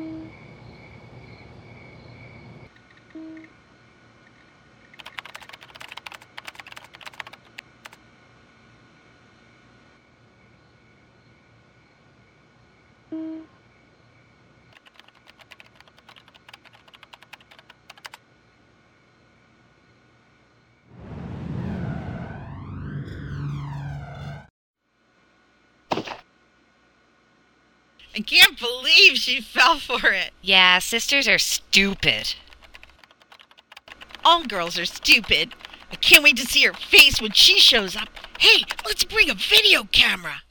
うん。I can't believe she fell for it. Yeah, sisters are stupid. All girls are stupid. I can't wait to see her face when she shows up. Hey, let's bring a video camera.